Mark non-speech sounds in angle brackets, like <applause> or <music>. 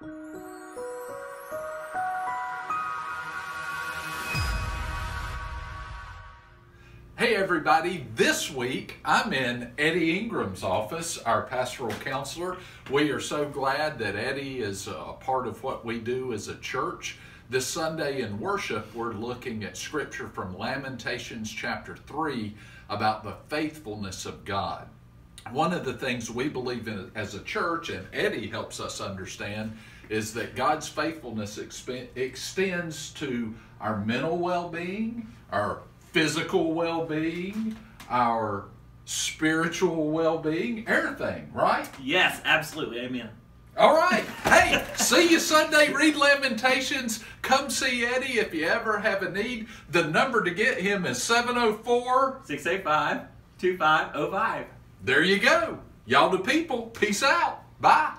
Hey everybody, this week I'm in Eddie Ingram's office, our pastoral counselor. We are so glad that Eddie is a part of what we do as a church. This Sunday in worship, we're looking at scripture from Lamentations chapter 3 about the faithfulness of God. One of the things we believe in as a church, and Eddie helps us understand, is that God's faithfulness exp- extends to our mental well being, our physical well being, our spiritual well being, everything, right? Yes, absolutely. Amen. All right. <laughs> Hey, see you Sunday. Read Lamentations. Come see Eddie if you ever have a need. The number to get him is 704 685 2505. There you go. Y'all the people. Peace out. Bye.